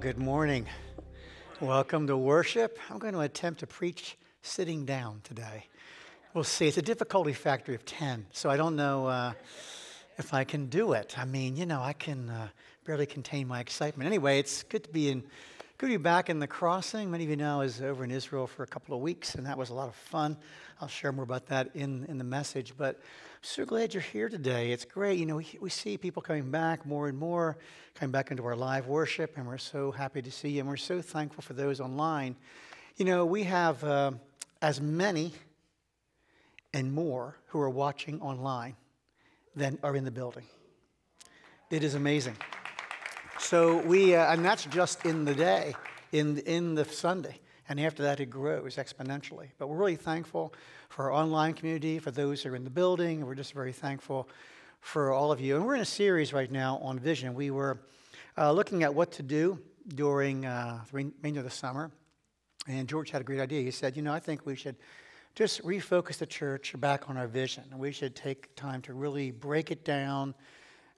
Good morning. Welcome to worship. I'm going to attempt to preach sitting down today. We'll see. It's a difficulty factor of 10, so I don't know uh, if I can do it. I mean, you know, I can uh, barely contain my excitement. Anyway, it's good to be in. Good to be back in the crossing. Many of you know I was over in Israel for a couple of weeks, and that was a lot of fun. I'll share more about that in, in the message. But I'm so glad you're here today. It's great. You know, we, we see people coming back more and more, coming back into our live worship, and we're so happy to see you. And we're so thankful for those online. You know, we have uh, as many and more who are watching online than are in the building. It is amazing. So we, uh, and that's just in the day, in, in the Sunday. And after that, it grows exponentially. But we're really thankful for our online community, for those who are in the building. We're just very thankful for all of you. And we're in a series right now on vision. We were uh, looking at what to do during uh, the remainder of the summer. And George had a great idea. He said, You know, I think we should just refocus the church back on our vision. And we should take time to really break it down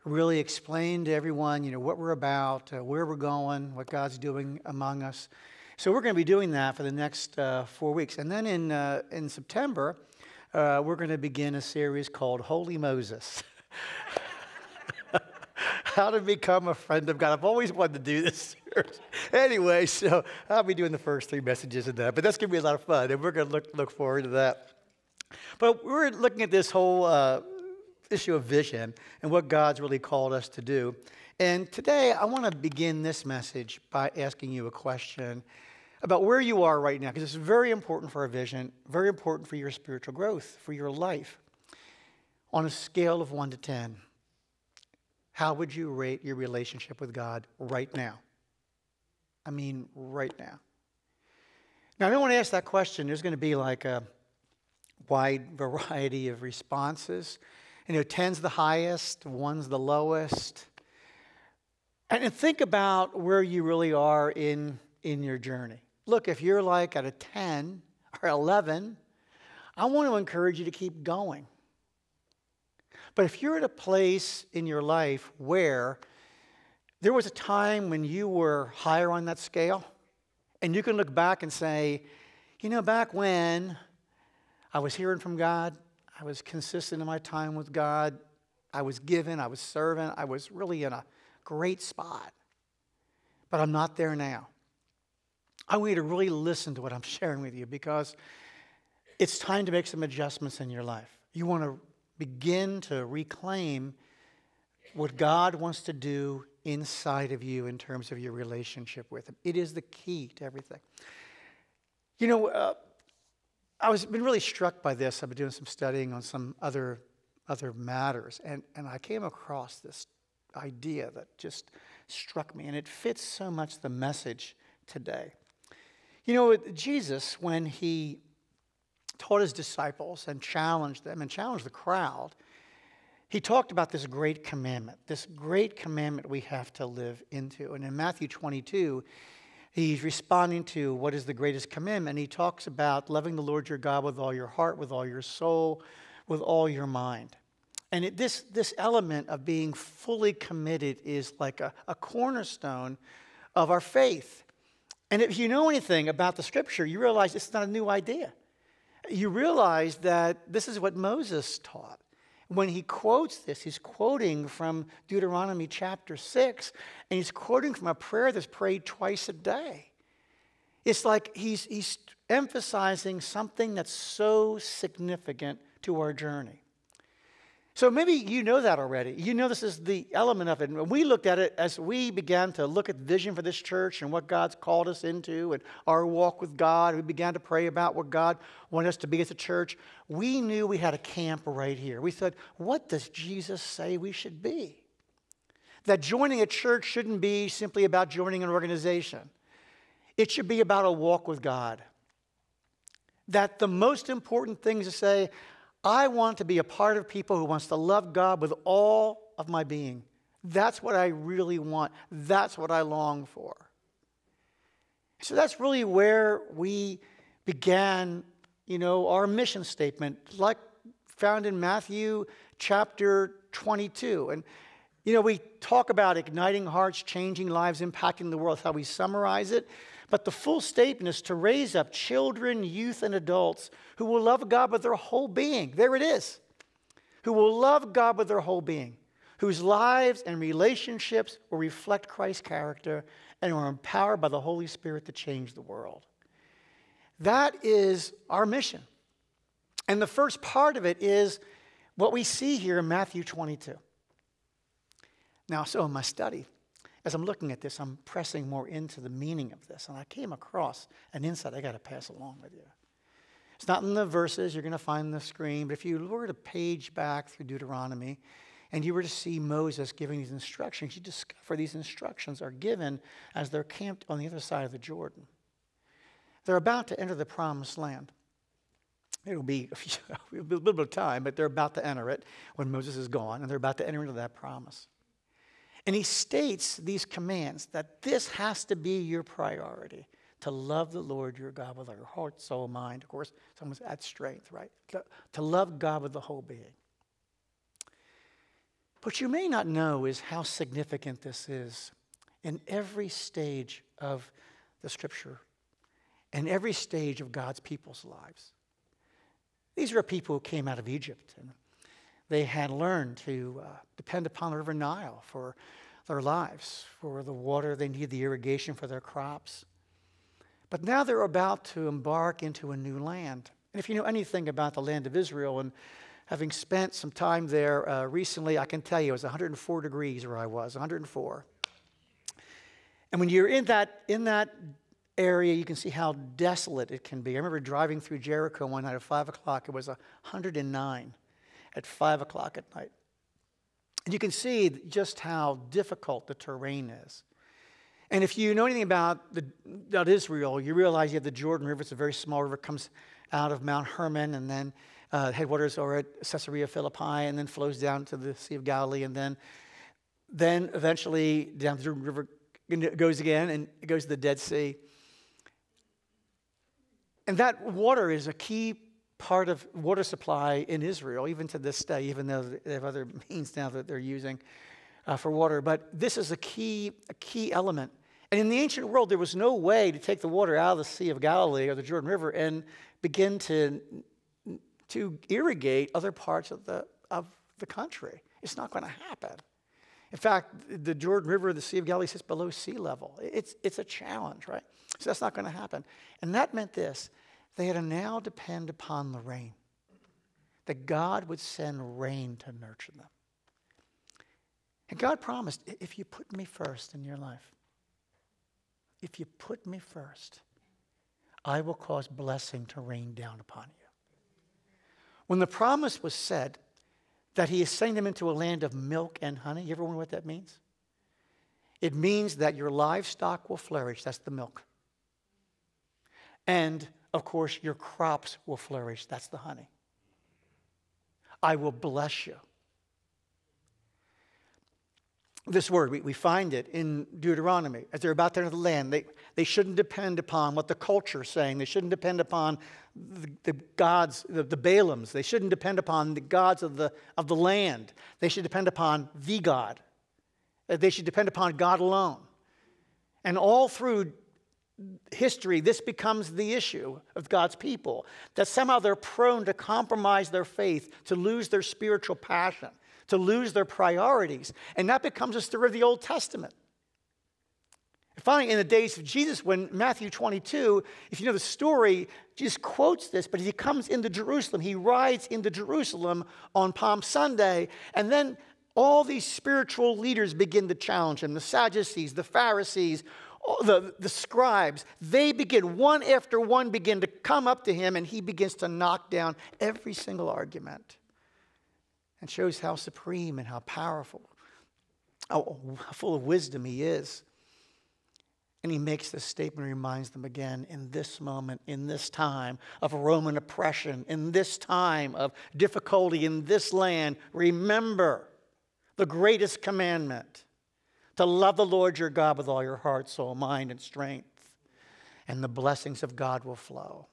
really explain to everyone, you know, what we're about, uh, where we're going, what God's doing among us. So we're going to be doing that for the next uh, four weeks. And then in, uh, in September, uh, we're going to begin a series called Holy Moses. How to become a friend of God. I've always wanted to do this. Series. Anyway, so I'll be doing the first three messages of that. But that's going to be a lot of fun, and we're going to look, look forward to that. But we're looking at this whole uh, issue of vision and what God's really called us to do. And today, I want to begin this message by asking you a question about where you are right now, because it's very important for our vision, very important for your spiritual growth, for your life. On a scale of 1 to 10, how would you rate your relationship with God right now? I mean, right now. Now, I don't want to ask that question. There's going to be like a wide variety of responses. You know, 10's the highest, 1's the lowest. And think about where you really are in, in your journey. Look, if you're like at a 10 or 11, I want to encourage you to keep going. But if you're at a place in your life where there was a time when you were higher on that scale, and you can look back and say, you know, back when I was hearing from God, I was consistent in my time with God. I was given, I was serving, I was really in a great spot. But I'm not there now. I want you to really listen to what I'm sharing with you because it's time to make some adjustments in your life. You want to begin to reclaim what God wants to do inside of you in terms of your relationship with Him. It is the key to everything. You know, uh, I was been really struck by this. I've been doing some studying on some other other matters, and, and I came across this idea that just struck me, and it fits so much the message today. You know, Jesus, when he taught his disciples and challenged them and challenged the crowd, he talked about this great commandment, this great commandment we have to live into. And in Matthew 22, he's responding to what is the greatest commandment. He talks about loving the Lord your God with all your heart, with all your soul, with all your mind. And it, this, this element of being fully committed is like a, a cornerstone of our faith. And if you know anything about the scripture, you realize it's not a new idea. You realize that this is what Moses taught when he quotes this, he's quoting from Deuteronomy chapter 6, and he's quoting from a prayer that's prayed twice a day. It's like he's, he's emphasizing something that's so significant to our journey. So maybe you know that already. You know this is the element of it. And we looked at it as we began to look at the vision for this church and what God's called us into and our walk with God. We began to pray about what God wanted us to be as a church. We knew we had a camp right here. We said, what does Jesus say we should be? That joining a church shouldn't be simply about joining an organization. It should be about a walk with God. That the most important thing to say, I want to be a part of people who wants to love God with all of my being. That's what I really want. That's what I long for. So that's really where we began, you know, our mission statement, like found in Matthew chapter 22. And You know, we talk about igniting hearts, changing lives, impacting the world, how we summarize it. But the full statement is to raise up children, youth, and adults who will love God with their whole being. There it is. Who will love God with their whole being, whose lives and relationships will reflect Christ's character and are empowered by the Holy Spirit to change the world. That is our mission. And the first part of it is what we see here in Matthew 22. Now, so in my study, as I'm looking at this, I'm pressing more into the meaning of this. And I came across an insight I got to pass along with you. It's not in the verses you're going to find on the screen, but if you were to page back through Deuteronomy and you were to see Moses giving these instructions, you discover these instructions are given as they're camped on the other side of the Jordan. They're about to enter the promised land. It'll be a, few, a little bit of time, but they're about to enter it when Moses is gone, and they're about to enter into that promise. And he states these commands that this has to be your priority to love the Lord your God with all your heart, soul, mind. Of course, someone's at strength, right? To love God with the whole being. What you may not know is how significant this is in every stage of the scripture and every stage of God's people's lives. These are people who came out of Egypt and they had learned to uh, depend upon the River Nile for their lives, for the water they need, the irrigation for their crops. But now they're about to embark into a new land. And if you know anything about the land of Israel, and having spent some time there uh, recently, I can tell you it was 104 degrees where I was, 104. And when you're in that, in that area, you can see how desolate it can be. I remember driving through Jericho one night at 5 o'clock, it was 109 at 5 o'clock at night. And you can see just how difficult the terrain is. And if you know anything about, the, about Israel, you realize you have the Jordan River. It's a very small river, comes out of Mount Hermon, and then uh, headwaters are at Caesarea Philippi, and then flows down to the Sea of Galilee, and then, then eventually down the Jordan River goes again, and it goes to the Dead Sea. And that water is a key part of water supply in Israel, even to this day, even though they have other means now that they're using uh, for water. But this is a key, a key element. And in the ancient world, there was no way to take the water out of the Sea of Galilee or the Jordan River and begin to, to irrigate other parts of the, of the country. It's not going to happen. In fact, the Jordan River, the Sea of Galilee sits below sea level. It's, it's a challenge, right? So that's not going to happen. And that meant this they had to now depend upon the rain, that God would send rain to nurture them. And God promised if you put me first in your life, if you put me first, I will cause blessing to rain down upon you. When the promise was said that he is sending them into a land of milk and honey, you ever wonder what that means? It means that your livestock will flourish. That's the milk. And of course, your crops will flourish. That's the honey. I will bless you. This word, we, we find it in Deuteronomy. As they're about to enter the land, they, they shouldn't depend upon what the culture is saying. They shouldn't depend upon the, the gods, the, the Baalims. They shouldn't depend upon the gods of the, of the land. They should depend upon the God. They should depend upon God alone. And all through history, this becomes the issue of God's people. That somehow they're prone to compromise their faith, to lose their spiritual passion, to lose their priorities. And that becomes a story of the Old Testament. Finally, in the days of Jesus, when Matthew 22, if you know the story, Jesus quotes this, but he comes into Jerusalem. He rides into Jerusalem on Palm Sunday, and then all these spiritual leaders begin to challenge him the Sadducees, the Pharisees, the, the scribes, they begin, one after one, begin to come up to him, and he begins to knock down every single argument and shows how supreme and how powerful, how full of wisdom he is. And he makes this statement, reminds them again in this moment, in this time of Roman oppression, in this time of difficulty in this land, remember the greatest commandment to love the Lord your God with all your heart, soul, mind, and strength, and the blessings of God will flow.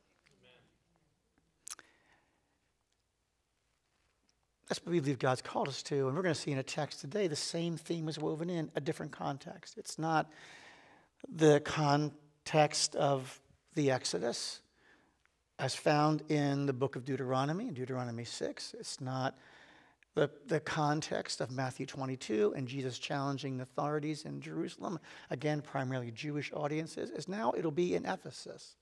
that's what we believe God's called us to. And we're going to see in a text today the same theme is woven in a different context. It's not the context of the Exodus as found in the book of Deuteronomy, Deuteronomy 6. It's not the, the context of Matthew 22 and Jesus challenging the authorities in Jerusalem, again, primarily Jewish audiences, is now it'll be in Ephesus,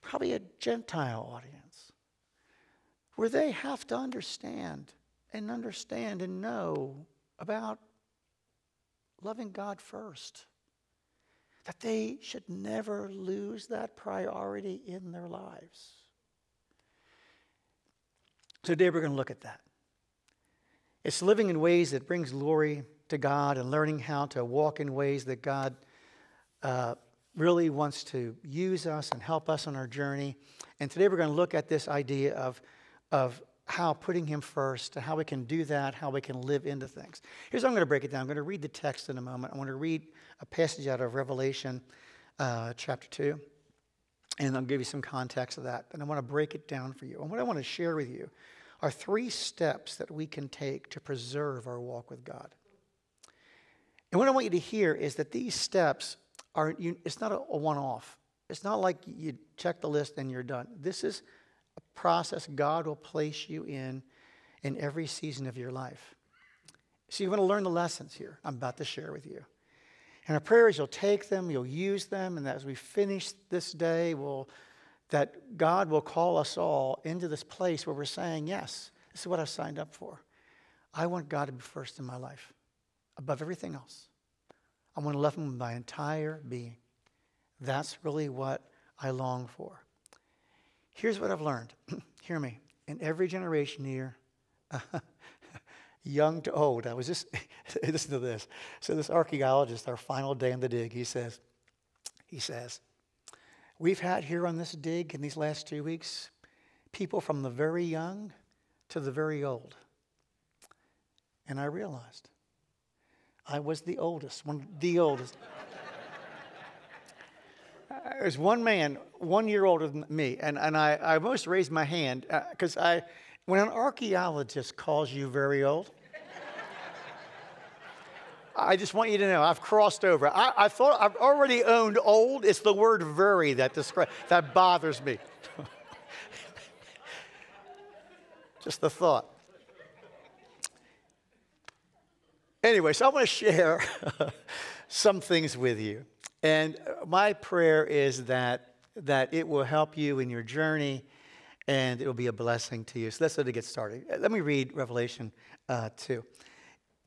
probably a Gentile audience, where they have to understand and understand and know about loving God first that they should never lose that priority in their lives. Today we're going to look at that. It's living in ways that brings glory to God and learning how to walk in ways that God uh, really wants to use us and help us on our journey. And today we're going to look at this idea of, of how putting Him first, and how we can do that, how we can live into things. Here's how I'm going to break it down. I'm going to read the text in a moment. I want to read a passage out of Revelation uh, chapter 2, and I'll give you some context of that. And I want to break it down for you. And what I want to share with you are three steps that we can take to preserve our walk with God. And what I want you to hear is that these steps are, you, it's not a, a one off. It's not like you check the list and you're done. This is a process God will place you in in every season of your life. So you want to learn the lessons here I'm about to share with you. And our prayer is you'll take them, you'll use them, and as we finish this day, we'll, that God will call us all into this place where we're saying, Yes, this is what I signed up for. I want God to be first in my life, above everything else. I want to love Him with my entire being. That's really what I long for. Here's what I've learned. Hear me. In every generation here, young to old. I was just, listen to this. So this archaeologist, our final day in the dig, he says, he says, we've had here on this dig in these last two weeks, people from the very young to the very old. And I realized I was the oldest, one the oldest. There's one man, one year older than me, and, and I, I almost raised my hand because uh, I, when an archaeologist calls you very old, I just want you to know I've crossed over. I, I thought I've already owned old. It's the word very that describes that bothers me. just the thought. Anyway, so I want to share some things with you. And my prayer is that, that it will help you in your journey and it will be a blessing to you. So let's let it get started. Let me read Revelation uh, 2.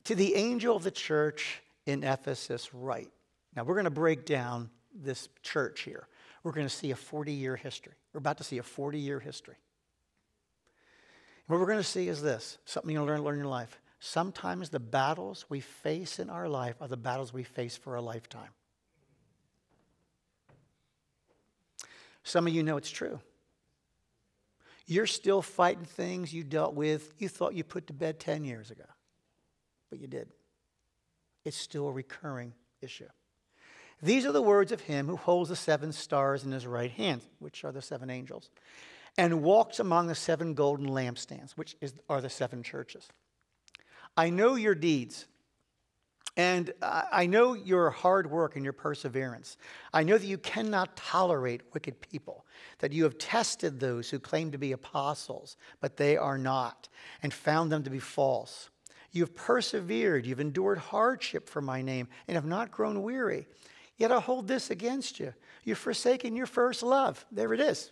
To the angel of the church in Ephesus, write. Now, we're going to break down this church here. We're going to see a 40 year history. We're about to see a 40 year history. what we're going to see is this something you'll learn, learn in your life. Sometimes the battles we face in our life are the battles we face for a lifetime. Some of you know it's true. You're still fighting things you dealt with, you thought you put to bed 10 years ago, but you did. It's still a recurring issue. These are the words of him who holds the seven stars in his right hand, which are the seven angels, and walks among the seven golden lampstands, which is, are the seven churches. I know your deeds and I know your hard work and your perseverance. I know that you cannot tolerate wicked people, that you have tested those who claim to be apostles, but they are not, and found them to be false. You have persevered, you've endured hardship for my name, and have not grown weary. Yet I hold this against you. You've forsaken your first love. There it is.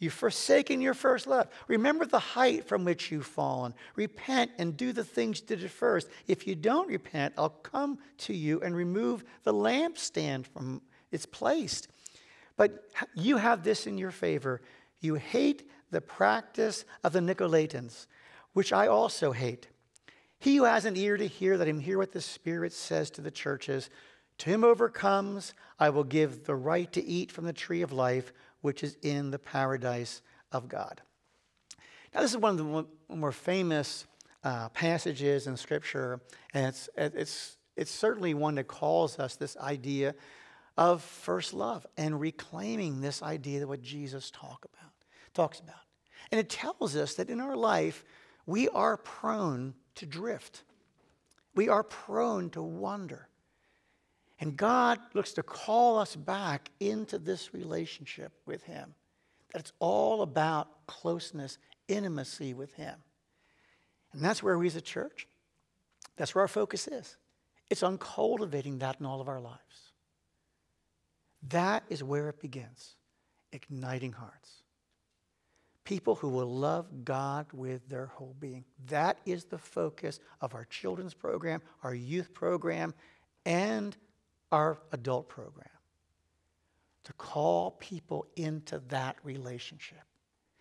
You've forsaken your first love. Remember the height from which you've fallen. Repent and do the things did at first. If you don't repent, I'll come to you and remove the lampstand from its place. But you have this in your favor. You hate the practice of the Nicolaitans, which I also hate. He who has an ear to hear, let him hear what the Spirit says to the churches. To him overcomes, I will give the right to eat from the tree of life which is in the paradise of God. Now, this is one of the more famous uh, passages in Scripture, and it's, it's, it's certainly one that calls us this idea of first love and reclaiming this idea that what Jesus talk about, talks about. And it tells us that in our life, we are prone to drift. We are prone to wander. And God looks to call us back into this relationship with Him. That it's all about closeness, intimacy with Him. And that's where we as a church, that's where our focus is. It's on cultivating that in all of our lives. That is where it begins, igniting hearts. People who will love God with their whole being. That is the focus of our children's program, our youth program, and our adult program. To call people into that relationship.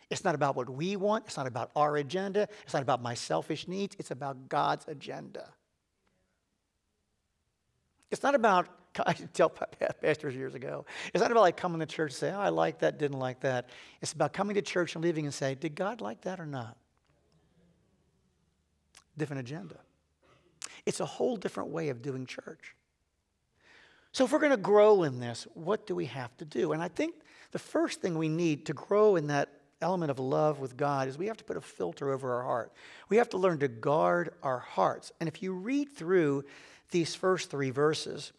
It's not about what we want, it's not about our agenda, it's not about my selfish needs, it's about God's agenda. It's not about, I tell pastors years ago, it's not about like coming to church and say, oh, I like that, didn't like that. It's about coming to church and leaving and say, did God like that or not? Different agenda. It's a whole different way of doing church. So, if we're going to grow in this, what do we have to do? And I think the first thing we need to grow in that element of love with God is we have to put a filter over our heart. We have to learn to guard our hearts. And if you read through these first three verses,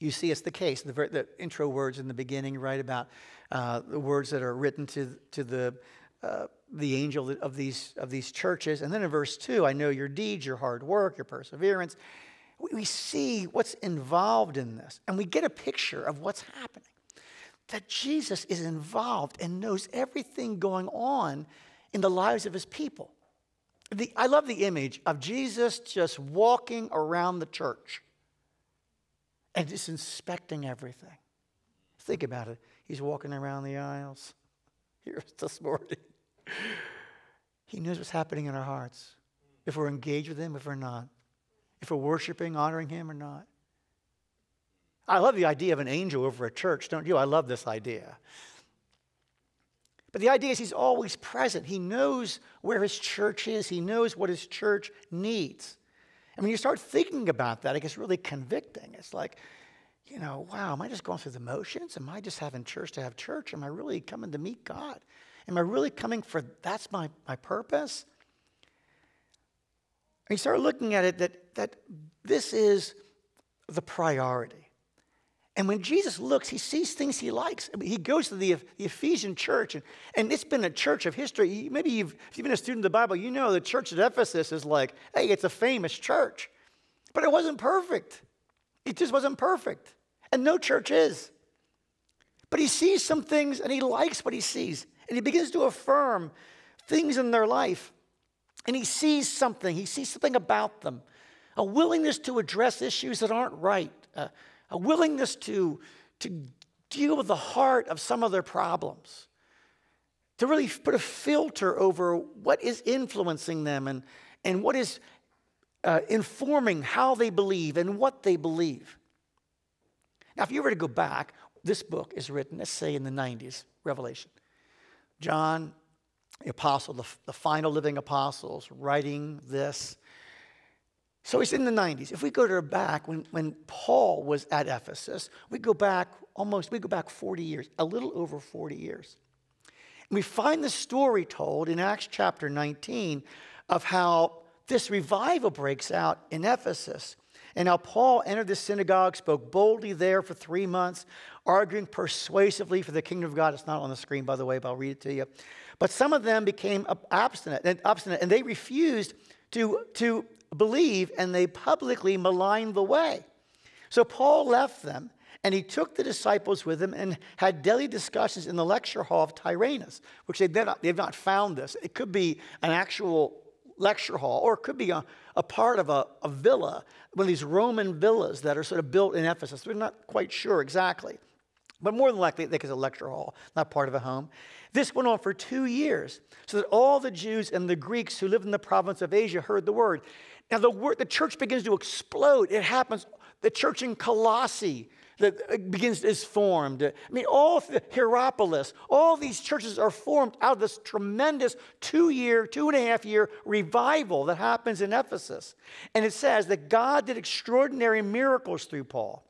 you see it's the case. The, the intro words in the beginning, right, about uh, the words that are written to, to the, uh, the angel of these, of these churches. And then in verse 2, I know your deeds, your hard work, your perseverance. We, we see what's involved in this, and we get a picture of what's happening that Jesus is involved and knows everything going on in the lives of his people. The, I love the image of Jesus just walking around the church and just inspecting everything. Think about it. He's walking around the aisles here this morning. He knows what's happening in our hearts. If we're engaged with Him, if we're not. If we're worshiping, honoring Him, or not. I love the idea of an angel over a church, don't you? I love this idea. But the idea is he's always present. He knows where his church is, he knows what his church needs. And when you start thinking about that, it gets really convicting. It's like, you know, wow, am I just going through the motions? Am I just having church to have church? Am I really coming to meet God? Am I really coming for that's my, my purpose? And you start looking at it that, that this is the priority. And when Jesus looks, he sees things he likes. He goes to the, the, Ephesian church, and, and it's been a church of history. Maybe you've, if you've been a student of the Bible, you know the church at Ephesus is like, hey, it's a famous church. But it wasn't perfect. It just wasn't perfect. And no church is. But he sees some things, and he likes what he sees. And he begins to affirm things in their life. And he sees something, he sees something about them a willingness to address issues that aren't right. Uh, a willingness to, to deal with the heart of some of their problems, to really put a filter over what is influencing them and, and what is uh, informing how they believe and what they believe. Now, if you were to go back, this book is written, let's say, in the 90s, Revelation. John, the apostle, the, the final living apostles, writing this. So it's in the 90s. If we go to back when, when Paul was at Ephesus, we go back almost, we go back 40 years, a little over 40 years. And we find the story told in Acts chapter 19 of how this revival breaks out in Ephesus. And how Paul entered the synagogue, spoke boldly there for three months, arguing persuasively for the kingdom of God. It's not on the screen, by the way, but I'll read it to you. But some of them became obstinate and obstinate, and they refused to, to believe and they publicly maligned the way. So Paul left them and he took the disciples with him and had daily discussions in the lecture hall of Tyrannus, which they've not, they've not found this. It could be an actual lecture hall, or it could be a, a part of a, a villa, one of these Roman villas that are sort of built in Ephesus. We're not quite sure exactly. But more than likely, it's a lecture hall, not part of a home. This went on for two years, so that all the Jews and the Greeks who lived in the province of Asia heard the word. Now, the, word, the church begins to explode. It happens, the church in Colossae that uh, begins is formed. I mean, all the Hierapolis, all these churches are formed out of this tremendous two year, two and a half year revival that happens in Ephesus. And it says that God did extraordinary miracles through Paul.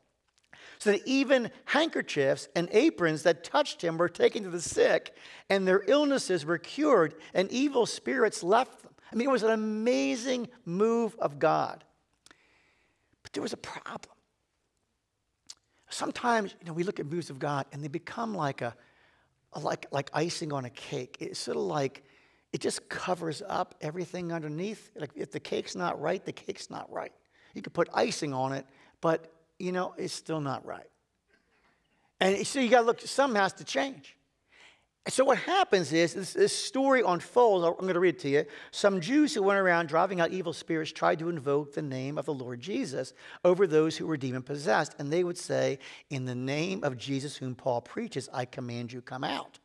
so that even handkerchiefs and aprons that touched him were taken to the sick, and their illnesses were cured, and evil spirits left them. I mean, it was an amazing move of God. But there was a problem. Sometimes, you know, we look at moves of God and they become like a, a like, like icing on a cake. It's sort of like it just covers up everything underneath. Like if the cake's not right, the cake's not right. You could put icing on it, but you know, it's still not right. And so you got to look, something has to change. So what happens is this, this story unfolds. I'm going to read it to you. Some Jews who went around driving out evil spirits tried to invoke the name of the Lord Jesus over those who were demon possessed. And they would say, In the name of Jesus, whom Paul preaches, I command you, come out.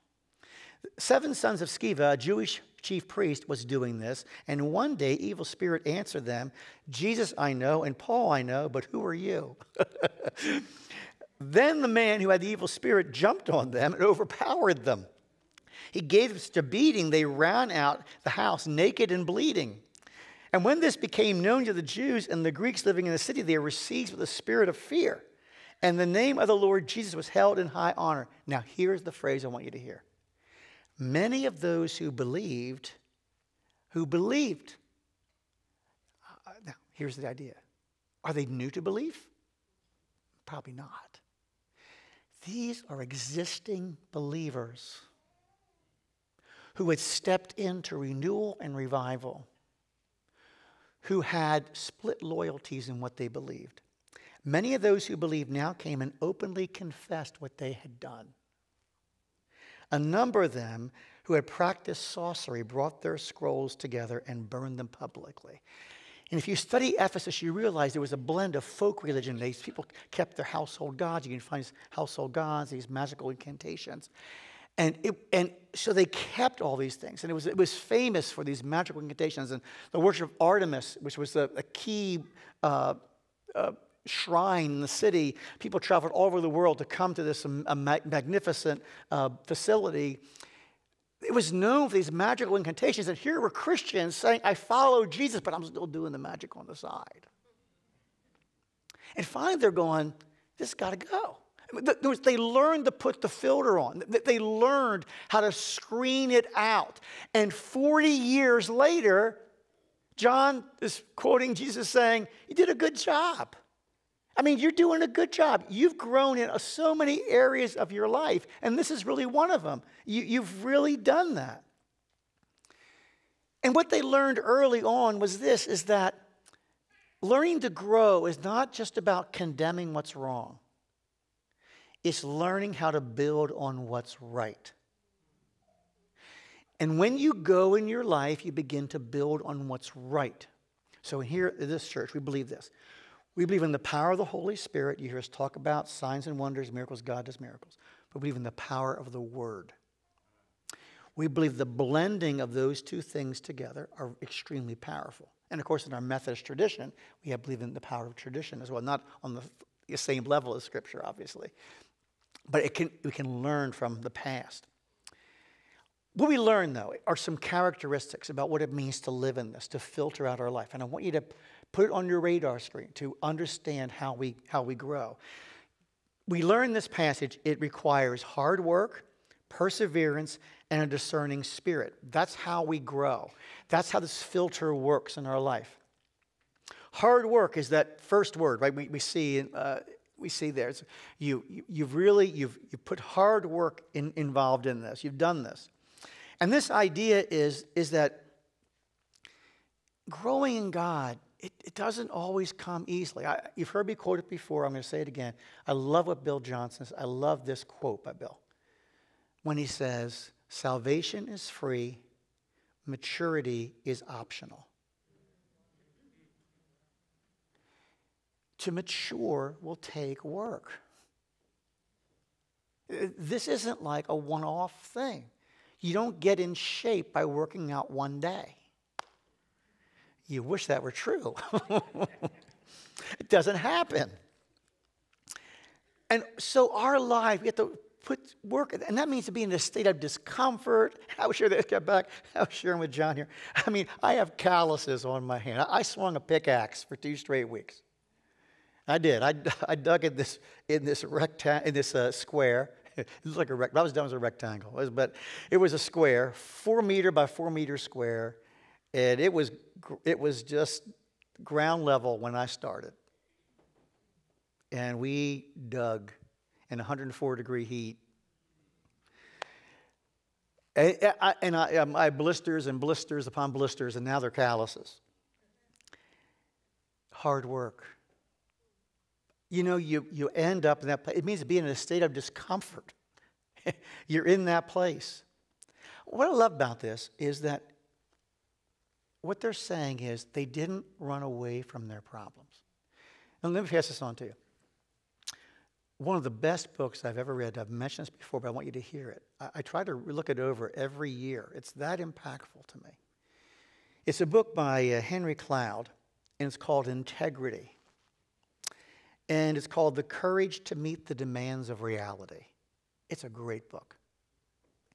Seven sons of Sceva, a Jewish chief priest, was doing this. And one day, evil spirit answered them, Jesus I know, and Paul I know, but who are you? then the man who had the evil spirit jumped on them and overpowered them. He gave them such a beating, they ran out the house naked and bleeding. And when this became known to the Jews and the Greeks living in the city, they were seized with a spirit of fear. And the name of the Lord Jesus was held in high honor. Now, here's the phrase I want you to hear Many of those who believed, who believed, now here's the idea are they new to belief? Probably not. These are existing believers who had stepped into renewal and revival, who had split loyalties in what they believed. Many of those who believed now came and openly confessed what they had done. A number of them who had practiced sorcery brought their scrolls together and burned them publicly. And if you study Ephesus, you realize there was a blend of folk religion. These people kept their household gods. You can find household gods, these magical incantations. And, it, and so they kept all these things. And it was, it was famous for these magical incantations and the worship of Artemis, which was a, a key uh, uh, shrine in the city. People traveled all over the world to come to this um, magnificent uh, facility. It was known for these magical incantations, and here were Christians saying, I follow Jesus, but I'm still doing the magic on the side. And finally, they're going, This has got to go. They learned to put the filter on. They learned how to screen it out. And 40 years later, John is quoting Jesus saying, You did a good job. I mean, you're doing a good job. You've grown in so many areas of your life, and this is really one of them. You, have really done that. And what they learned early on was this is that learning to grow is not just about condemning what's wrong. It's learning how to build on what's right. And when you go in your life, you begin to build on what's right. So here at this church, we believe this. We believe in the power of the Holy Spirit. You hear us talk about signs and wonders, miracles, God does miracles. But we believe in the power of the Word. We believe the blending of those two things together are extremely powerful. And of course, in our Methodist tradition, we have believe in the power of tradition as well, not on the same level as Scripture, obviously. But it can, we can learn from the past. What we learn, though, are some characteristics about what it means to live in this, to filter out our life. And I want you to Put it on your radar screen to understand how we, how we grow. We learn this passage, it requires hard work, perseverance, and a discerning spirit. That's how we grow. That's how this filter works in our life. Hard work is that first word, right? We, we see uh, we see there. you, you, have really you've, you've put hard work in, involved in this. You've done this, and this idea is is that growing in God it, it doesn't always come easily. I, you've heard me quote it before. I'm going to say it again. I love what Bill Johnson says. I love this quote by Bill when he says, Salvation is free, maturity is optional. To mature will take work. This isn't like a one off thing. You don't get in shape by working out one day. You wish that were true. it doesn't happen. And so our life, we have to put work, and that means to be in a state of discomfort. I was sure that got back. I was sharing with John here. I mean, I have calluses on my hand. I swung a pickaxe for two straight weeks. I did. I, I dug in this in this rectangle in this uh, square. it was like a rect. I was done as a rectangle, it was, but it was a square, four meter by four meter square, and it was it was just ground level when I started. And we dug in 104 degree heat. And I, and I, um, I blisters and blisters upon blisters, and now they're calluses. Hard work. You know, you, you end up in that place. It means being in a state of discomfort. You're in that place. What I love about this is that what they're saying is they didn't run away from their problems. And let me pass this on to you. One of the best books I've ever read, I've mentioned this before, but I want you to hear it. I, I try to look it over every year. It's that impactful to me. It's a book by uh, Henry Cloud, and it's called Integrity. And it's called The Courage to Meet the Demands of Reality. It's a great book.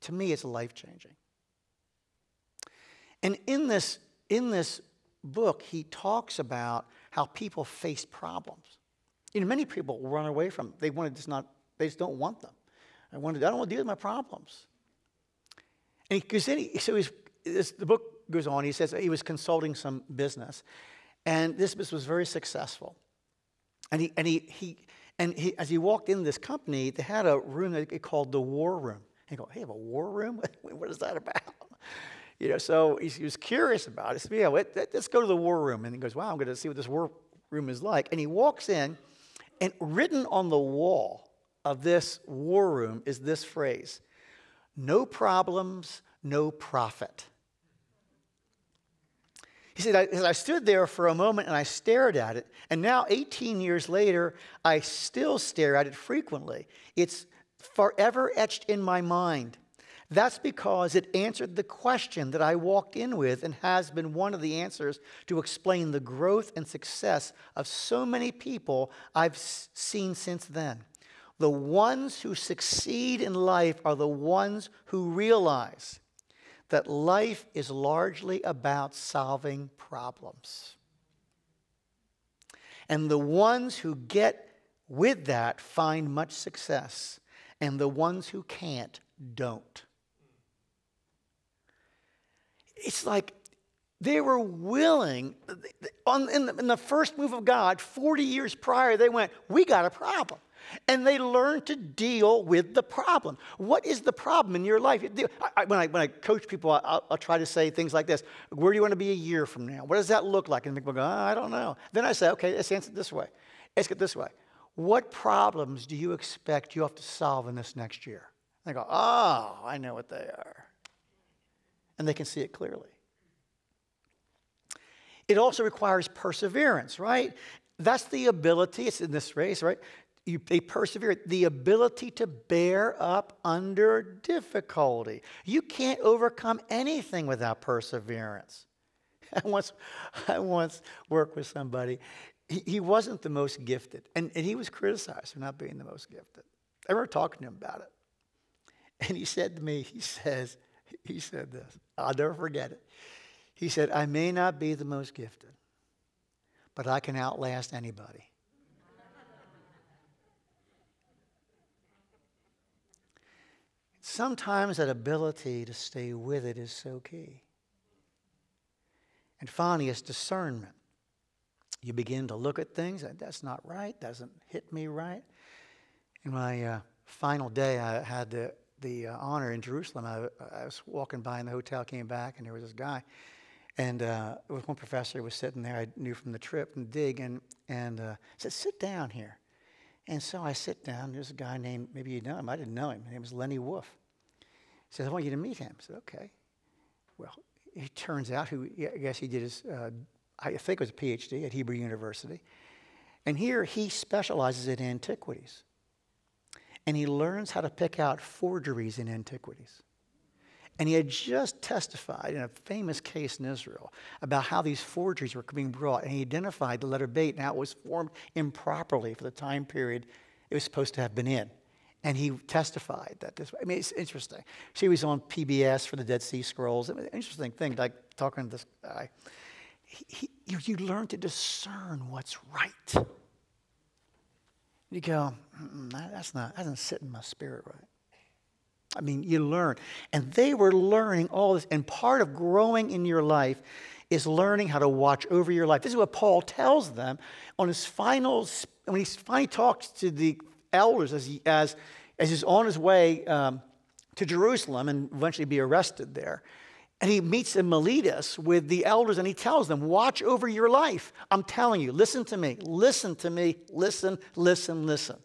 To me, it's life changing. And in this in this book, he talks about how people face problems. You know, many people run away from them. They want to just not, they just don't want them. I want to, I don't want to deal with my problems. And he, goes then he, so he's, this, the book goes on, he says he was consulting some business, and this business was very successful. And he, and he, he, and he, as he walked in this company, they had a room that they called the war room. And he go, hey, have a war room? what is that about? You know, so he was curious about it. He said, yeah, let's go to the war room. And he goes, wow, I'm going to see what this war room is like. And he walks in, and written on the wall of this war room is this phrase no problems, no profit. He said, I, I stood there for a moment and I stared at it. And now, 18 years later, I still stare at it frequently. It's forever etched in my mind. That's because it answered the question that I walked in with and has been one of the answers to explain the growth and success of so many people I've seen since then. The ones who succeed in life are the ones who realize that life is largely about solving problems. And the ones who get with that find much success, and the ones who can't don't it's like they were willing, on, in, the, in the first move of God, 40 years prior, they went, We got a problem. And they learn to deal with the problem. What is the problem in your life? I, when, I, when I coach people, I'll, I'll, try to say things like this Where do you want to be a year from now? What does that look like? And people go, oh, I don't know. Then I say, Okay, let's answer it this way. Ask it this way What problems do you expect you have to solve in this next year? And they go, Oh, I know what they are. And they can see it clearly. It also requires perseverance, right? That's the ability, it's in this race, right? You, they persevere, the ability to bear up under difficulty. You can't overcome anything without perseverance. I once, I once worked with somebody, he, he wasn't the most gifted, and, and he was criticized for not being the most gifted. I remember talking to him about it. And he said to me, he says, he said this, I'll never forget it. He said, I may not be the most gifted, but I can outlast anybody. Sometimes that ability to stay with it is so key. And finally, it's discernment. You begin to look at things, that's not right, doesn't hit me right. In my uh, final day, I had the, the uh, honor in Jerusalem. I, I was walking by in the hotel, came back, and there was this guy and uh, was one professor was sitting there I knew from the trip and dig and, and uh, said, Sit down here. And so I sit down. There's a guy named, maybe you know him, I didn't know him. His name was Lenny Wolfe. Says, I want you to meet him. I said, Okay. Well, it turns out, who I guess he did his, uh, I think it was a PhD at Hebrew University. And here he specializes in antiquities. And he learns how to pick out forgeries in antiquities. And he had just testified in a famous case in Israel about how these forgeries were being brought. And he identified the letter Beit and how it was formed improperly for the time period it was supposed to have been in. And he testified that this, I mean, it's interesting. She was on PBS for the Dead Sea Scrolls. It was an interesting thing, like talking to this guy. He, he, you learn to discern what's right. You go, that, that's not, that doesn't sit in my spirit right. I mean, you learn. And they were learning all this. And part of growing in your life is learning how to watch over your life. This is what Paul tells them on his final, when he finally talks to the elders as, he, as, as he's on his way um, to Jerusalem and eventually be arrested there. And he meets in Miletus with the elders and he tells them, Watch over your life. I'm telling you, listen to me, listen to me, listen, listen, listen.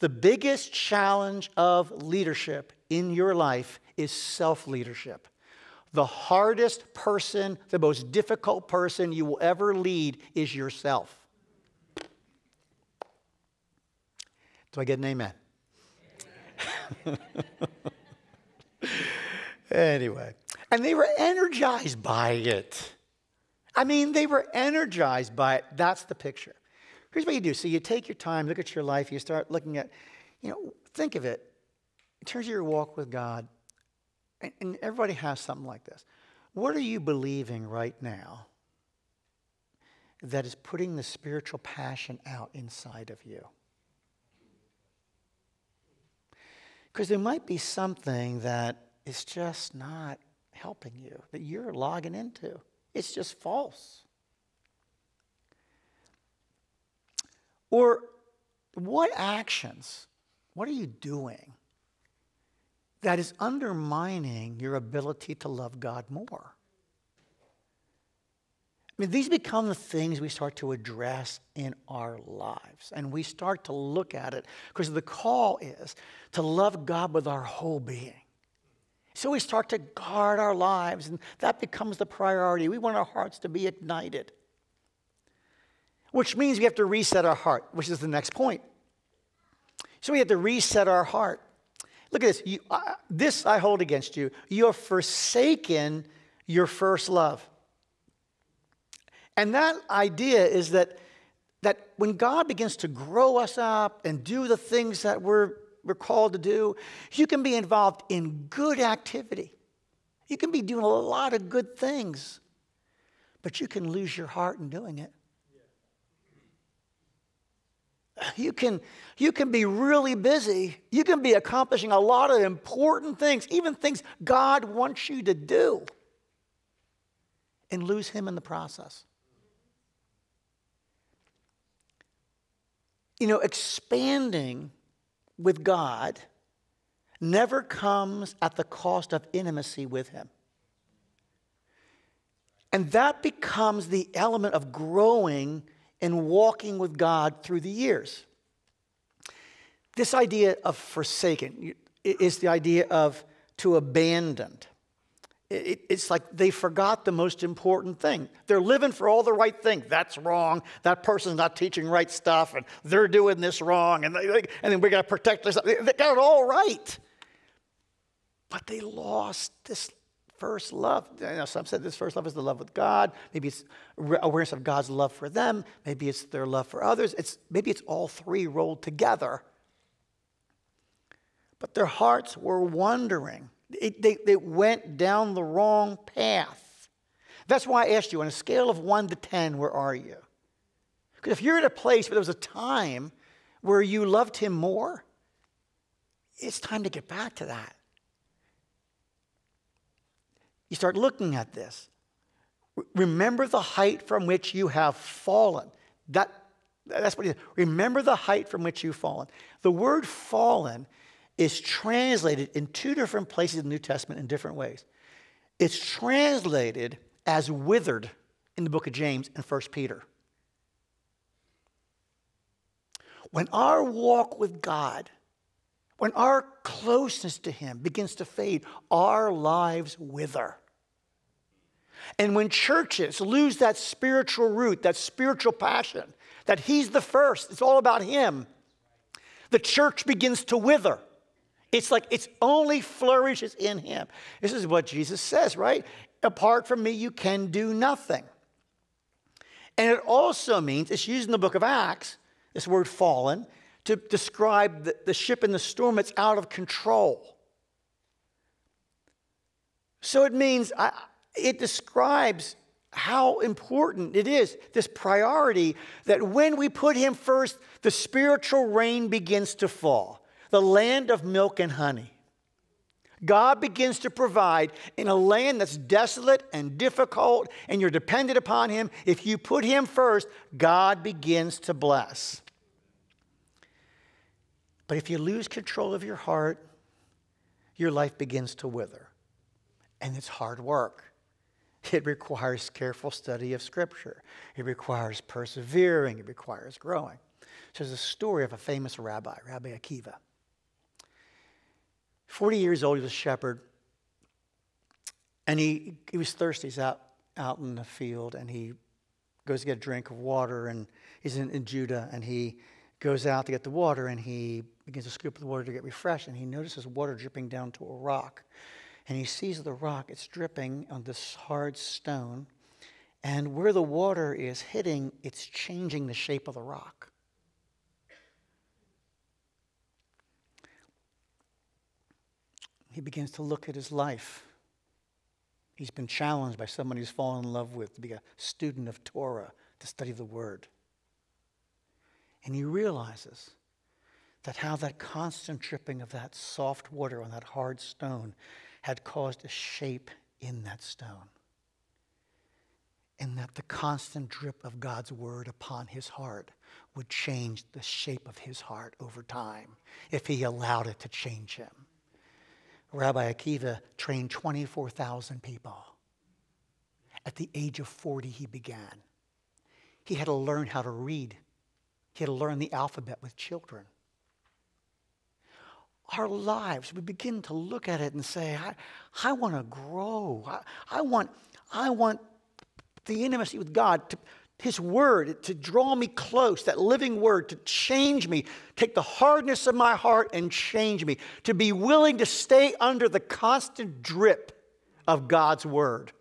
The biggest challenge of leadership in your life is self leadership. The hardest person, the most difficult person you will ever lead is yourself. Do I get an amen? anyway, and they were energized by it. I mean, they were energized by it. That's the picture. Here's what you do. So you take your time, look at your life, you start looking at, you know, think of it in terms of your walk with God. And, and everybody has something like this. What are you believing right now that is putting the spiritual passion out inside of you? Because there might be something that is just not helping you, that you're logging into. It's just false. Or what actions, what are you doing that is undermining your ability to love God more? I mean, these become the things we start to address in our lives. And we start to look at it because the call is to love God with our whole being. So we start to guard our lives, and that becomes the priority. We want our hearts to be ignited, which means we have to reset our heart, which is the next point. So we have to reset our heart. Look at this. You, uh, this I hold against you. You have forsaken your first love. And that idea is that, that when God begins to grow us up and do the things that we're, we're called to do, you can be involved in good activity. You can be doing a lot of good things, but you can lose your heart in doing it. You can, you can be really busy. You can be accomplishing a lot of important things, even things God wants you to do, and lose Him in the process. You know, expanding with God never comes at the cost of intimacy with Him. And that becomes the element of growing and walking with God through the years. This idea of forsaken is the idea of to abandon it, it's like they forgot the most important thing. They're living for all the right things. That's wrong. That person's not teaching right stuff, and they're doing this wrong, and, they, and then we got to protect this. They got it all right. But they lost this first love. You know, some said this first love is the love with God. Maybe it's awareness of God's love for them. Maybe it's their love for others. It's, maybe it's all three rolled together. But their hearts were wondering it, they, they went down the wrong path. That's why I asked you on a scale of one to 10, where are you? Because if you're at a place where there was a time where you loved him more, it's time to get back to that. You start looking at this. Remember the height from which you have fallen. That, that's what said. Remember the height from which you've fallen. The word fallen is translated in two different places in the New Testament in different ways. It's translated as withered in the book of James and 1 Peter. When our walk with God, when our closeness to Him begins to fade, our lives wither. And when churches lose that spiritual root, that spiritual passion, that He's the first, it's all about Him, the church begins to wither. It's like it's only flourishes in him. This is what Jesus says, right? Apart from me, you can do nothing. And it also means, it's used in the book of Acts, this word fallen, to describe the, the ship in the storm that's out of control. So it means, I, it describes how important it is, this priority, that when we put Him first, the spiritual rain begins to fall, the land of milk and honey. God begins to provide in a land that's desolate and difficult, and you're dependent upon Him. If you put Him first, God begins to bless. But if you lose control of your heart, your life begins to wither. And it's hard work. It requires careful study of Scripture. It requires persevering. It requires growing. So there's a story of a famous rabbi, Rabbi Akiva. 40 years old, he was a shepherd. And he, he was thirsty. He's out, out in the field and he goes to get a drink of water. And he's in, in Judah and he goes out to get the water and he begins to scoop the water to get refreshed. And he notices water dripping down to a rock. And he sees the rock, it's dripping on this hard stone. And where the water is hitting, it's changing the shape of the rock. He begins to look at his life. He's been challenged by someone he's fallen in love with to be a student of Torah, to study the Word. And he realizes that how that constant dripping of that soft water on that hard stone had caused a shape in that stone. And that the constant drip of God's word upon his heart would change the shape of his heart over time if he allowed it to change him. Rabbi Akiva trained 24,000 people. At the age of 40, he began. He had to learn how to read, he had to learn the alphabet with children. Our lives, we begin to look at it and say, I, I want to grow. I, I, want, I want the intimacy with God to, his word to draw me close, that living word to change me, take the hardness of my heart and change me, to be willing to stay under the constant drip of God's word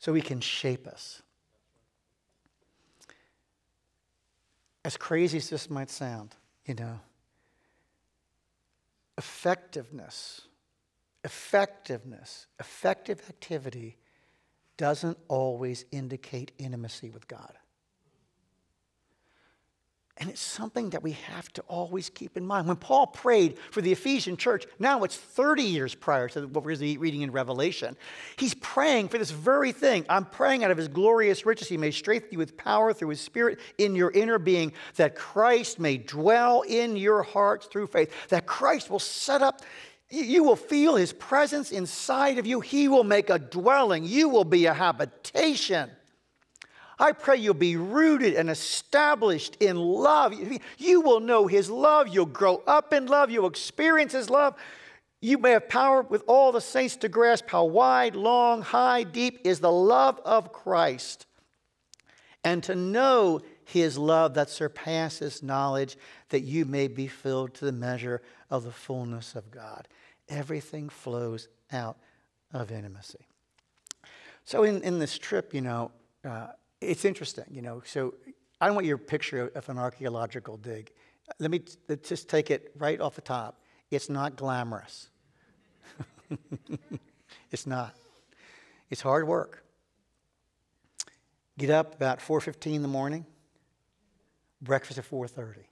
so he can shape us. As crazy as this might sound, you know, effectiveness, effectiveness, effective activity doesn't always indicate intimacy with God. And it's something that we have to always keep in mind. When Paul prayed for the Ephesian church, now it's 30 years prior to what we're reading in Revelation, he's praying for this very thing. I'm praying out of his glorious riches, he may strengthen you with power through his spirit in your inner being, that Christ may dwell in your hearts through faith, that Christ will set up you will feel his presence inside of you. He will make a dwelling. You will be a habitation. I pray you'll be rooted and established in love. You will know his love. You'll grow up in love. You'll experience his love. You may have power with all the saints to grasp how wide, long, high, deep is the love of Christ. And to know his love that surpasses knowledge, that you may be filled to the measure of the fullness of God. Everything flows out of intimacy. So, in, in this trip, you know, uh, it's interesting, you know. So, I don't want your picture of an archaeological dig. Let me t- just take it right off the top. It's not glamorous. it's not. It's hard work. Get up about 4:15 in the morning. Breakfast at 4:30.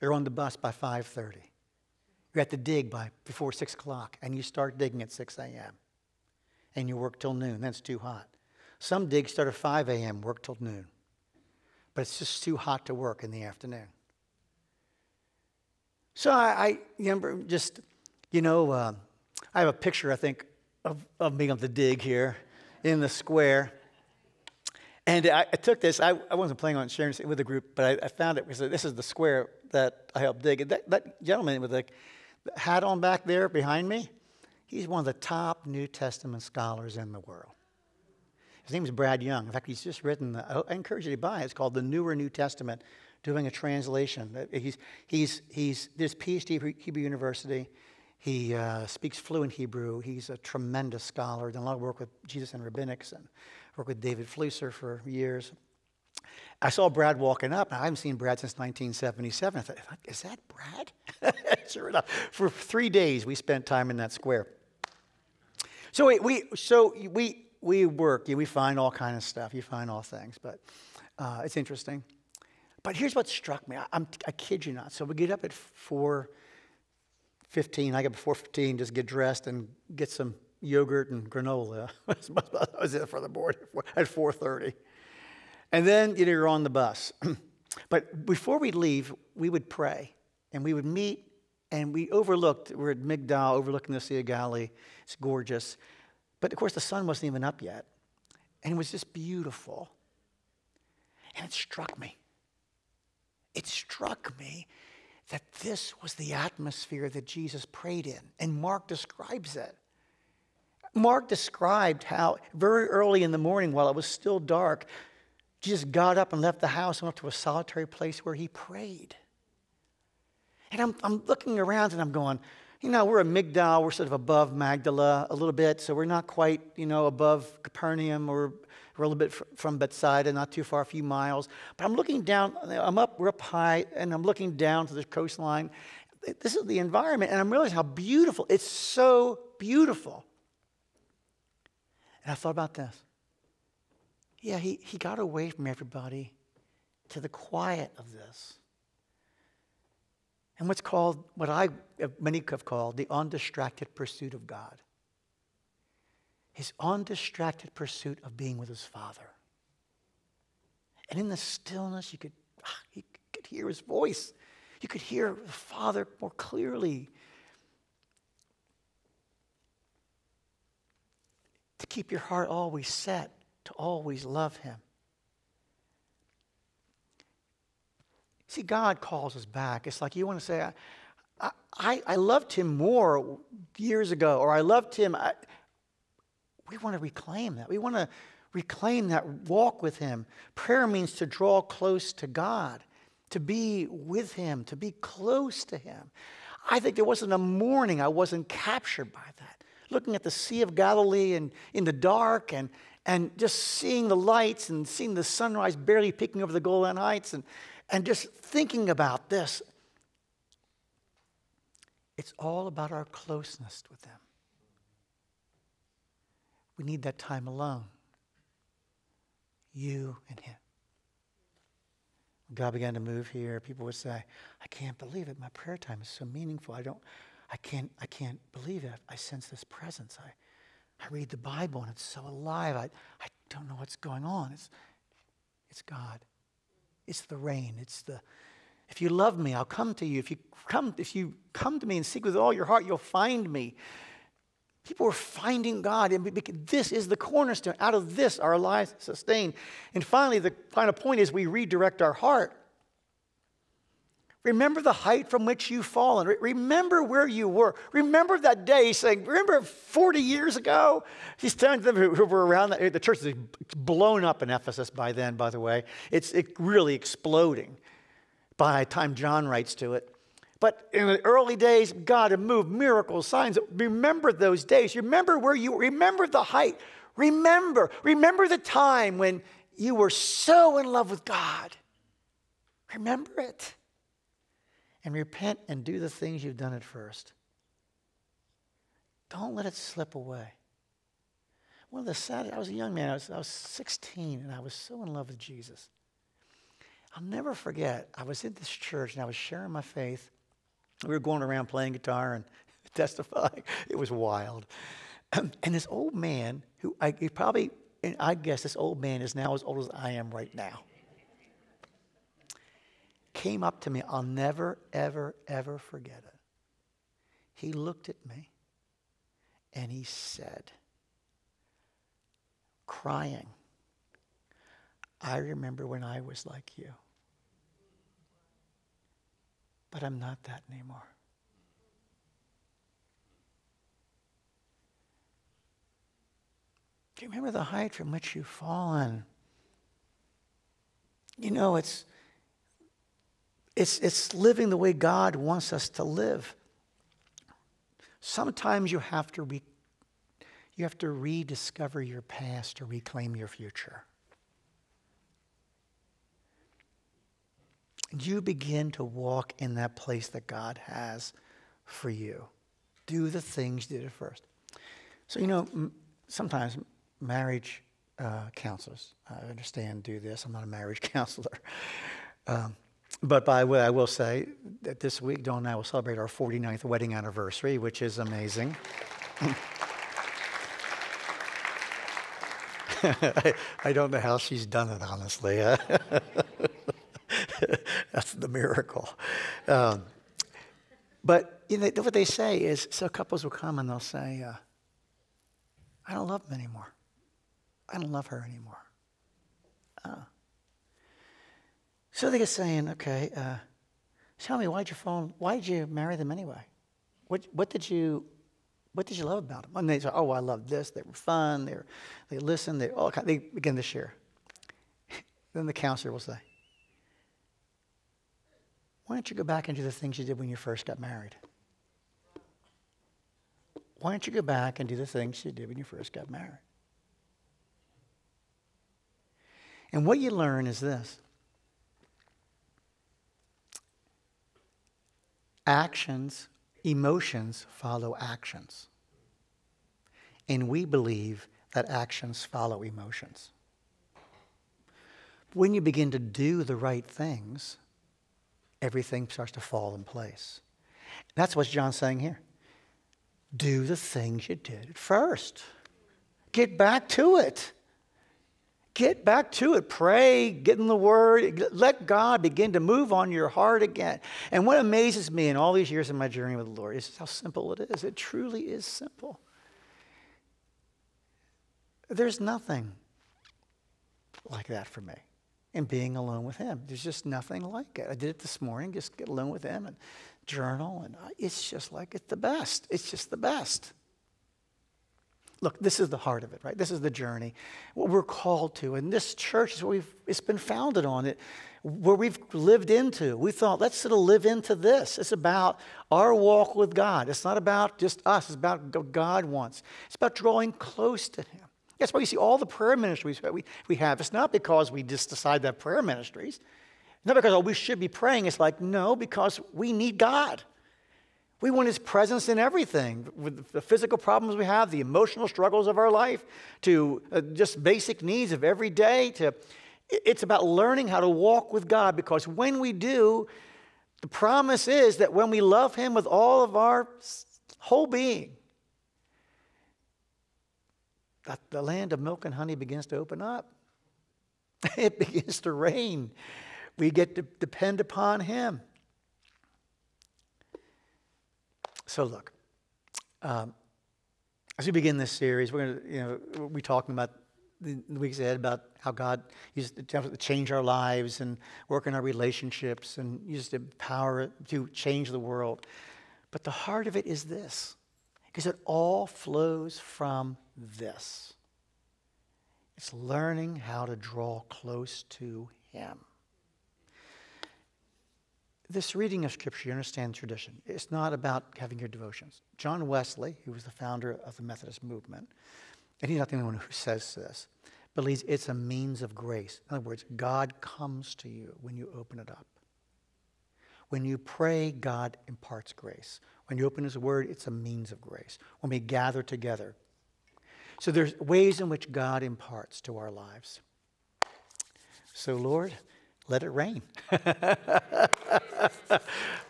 You're on the bus by 5:30. You're at the dig by before 6 o'clock, and you start digging at 6 a.m. And you work till noon. That's too hot. Some digs start at 5 a.m., work till noon. But it's just too hot to work in the afternoon. So I, I remember just, you know, uh, I have a picture, I think, of, of me on the dig here in the square. And I, I took this, I, I, wasn't planning on sharing it with the group, but I, I found it. Because this is the square that I helped dig. That, that gentleman with the hat on back there behind me, he's one of the top New Testament scholars in the world. His name is Brad Young. In fact, he's just written, the, I encourage you to buy it. It's called The Newer New Testament, doing a translation. He's, he's, he's, this PhD at Hebrew University. He uh, speaks fluent Hebrew. He's a tremendous scholar. Done a lot of work with Jesus and rabbinics and worked with David Flusser for years. I saw Brad walking up, and I haven't seen Brad since 1977. I thought, is that Brad? sure enough. For three days, we spent time in that square. So we, we so we, we work, we find all kind of stuff. You find all things, but uh, it's interesting. But here's what struck me. I, I'm, I kid you not. So we get up at 4.15. I get up at 4.15, just get dressed and get some yogurt and granola. I was it for the board at 4.30. And then you know, you're on the bus. but before we leave, we would pray. And we would meet, and we overlooked, we're at Migdal, overlooking the Sea of Galilee. It's gorgeous. But of course, the sun wasn't even up yet. And it was just beautiful. And it struck me. It struck me that this was the atmosphere that Jesus prayed in. And Mark describes it. Mark described how very early in the morning, while it was still dark, Jesus got up and left the house and went to a solitary place where he prayed. And I'm, I'm looking around and I'm going, you know, we're a Migdal, we're sort of above Magdala a little bit, so we're not quite, you know, above Capernaum or we're a little bit from Bethsaida, not too far, a few miles. But I'm looking down, I'm up, we're up high, and I'm looking down to the coastline. This is the environment, and I'm realizing how beautiful. It's so beautiful. And I thought about this. Yeah, he, he got away from everybody to the quiet of this. And what's called, what I, many have called, the undistracted pursuit of God. His undistracted pursuit of being with his Father. And in the stillness, you could, ah, you could hear his voice. You could hear the Father more clearly. To keep your heart always set, to always love him. See, God calls us back. It's like you want to say, I, I, I loved him more years ago, or I loved him. I, we want to reclaim that. We want to reclaim that walk with him. Prayer means to draw close to God, to be with him, to be close to him. I think there wasn't a morning I wasn't captured by that. Looking at the Sea of Galilee and in the dark and, and just seeing the lights and seeing the sunrise barely peeking over the Golan Heights and, and just thinking about this, it's all about our closeness with them. We need that time alone. You and Him. God began to move here, people would say, I can't believe it. My prayer time is so meaningful. I don't, I can't, I can't believe it. I sense this presence. I, I read the Bible and it's so alive. I, I don't know what's going on. It's, it's God. It's the rain. It's the if you love me, I'll come to you. If you come, if you come to me and seek with all your heart, you'll find me. People are finding God, and this is the cornerstone. Out of this, our lives sustain. And finally, the final point is we redirect our heart. Remember the height from which you've fallen. Remember where you were. Remember that day he's saying, Remember 40 years ago? He's telling them who were around that, the church is blown up in Ephesus by then, by the way. It's it really exploding by the time John writes to it. But in the early days, God had moved miracles, signs. Remember those days. Remember where you remember the height. Remember, remember the time when you were so in love with God. Remember it and repent and do the things you've done at first. Don't let it slip away. One of the saddest, I was a young man, I was, I was 16, and I was so in love with Jesus. I'll never forget, I was in this church and I was sharing my faith. We were going around playing guitar and testifying. It was wild. and this old man, who I probably, I guess this old man is now as old as I am right now came up to me. I'll never, ever, ever forget it. He looked at me and he said, crying, I remember when I was like you. But I'm not that anymore. Do you remember the height from which you've fallen? You know, it's it's, it's living the way God wants us to live. Sometimes you have to re, you have to rediscover your past to reclaim your future. You begin to walk in that place that God has for you. Do the things you did at first. So, you know, sometimes marriage uh, counselors, I understand, do this. I'm not a marriage counselor. Um, but by the way, I will say that this week, Dawn and I will celebrate our 49th wedding anniversary, which is amazing. I, I, don't know how she's done it, honestly. That's the miracle. Um, but you know, what they say is so couples will come and they'll say, uh, I don't love him anymore. I don't love her anymore. Uh, so they get saying, okay, uh, tell me, why'd you fall, why'd you marry them anyway? What, what did you, what did you love about them? And they say, oh, I love this. They were fun. They, were, they listened. They, all, they begin to share. then the counselor will say, why don't you go back and do the things you did when you first got married? Why don't you go back and do the things you did when you first got married? And what you learn is this actions, emotions follow actions. And we believe that actions follow emotions. When you begin to do the right things, everything starts to fall in place. That's what John's saying here. Do the things you did at first. Get back to it. Get back to it. Pray, get in the Word. Let God begin to move on your heart again. And what amazes me in all these years of my journey with the Lord is how simple it is. It truly is simple. There's nothing like that for me in being alone with Him. There's just nothing like it. I did it this morning, just get alone with Him and journal, and it's just like it's the best. It's just the best. Look, this is the heart of it, right? This is the journey, what we're called to. And this church is what we've, it's been founded on, it, where we've lived into. We thought, let's sort of live into this. It's about our walk with God. It's not about just us, it's about what God wants. It's about drawing close to Him. That's why you see all the prayer ministries that we, we have. It's not because we just decide that prayer ministries. Not because, oh, we should be praying. It's like, no, because we need God. We want His presence in everything, with the physical problems we have, the emotional struggles of our life, to uh, just basic needs of every day. To, it's about learning how to walk with God because when we do, the promise is that when we love Him with all of our whole being, that the land of milk and honey begins to open up. It begins to rain. We get to depend upon Him. So, look, um, as we begin this series, we're going to, you know, we'll talking about the weeks ahead about how God used to change our lives and work in our relationships and use the power to change the world. But the heart of it is this, because it all flows from this. It's learning how to draw close to Him this reading of Scripture, you understand tradition. It's not about having your devotions. John Wesley, who was the founder of the Methodist movement, and he's not the only one who says this, believes it's a means of grace. In other words, God comes to you when you open it up. When you pray, God imparts grace. When you open His Word, it's a means of grace. When we gather together. So there's ways in which God imparts to our lives. So, Lord, let it rain.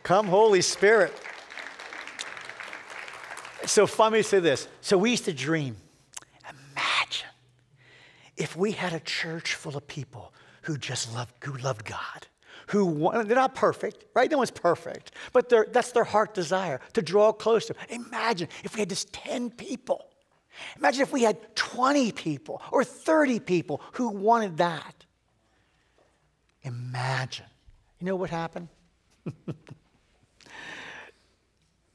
Come, Holy Spirit. So, let me say this. So, we used to dream. Imagine if we had a church full of people who just loved, who loved God. Who they're not perfect, right? No one's perfect, but that's their heart desire to draw close closer. Imagine if we had just 10 people. Imagine if we had 20 people or 30 people who wanted that. Imagine. You know what happened?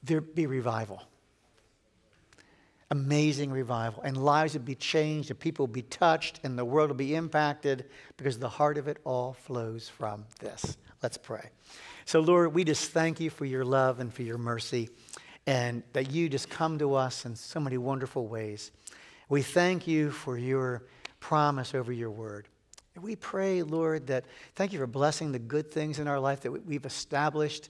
There'd be revival. Amazing revival. And lives would be changed, and people would be touched, and the world would be impacted because the heart of it all flows from this. Let's pray. So, Lord, we just thank you for your love and for your mercy, and that you just come to us in so many wonderful ways. We thank you for your promise over your word. We pray, Lord, that thank you for blessing the good things in our life that we've established.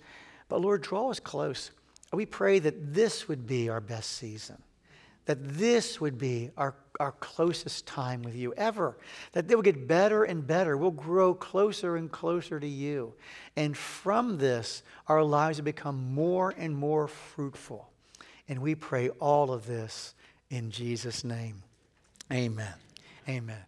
But Lord, draw us close. We pray that this would be our best season, that this would be our, our closest time with you ever. That it will get better and better. We'll grow closer and closer to you. And from this, our lives will become more and more fruitful. And we pray all of this in Jesus' name. Amen. Amen.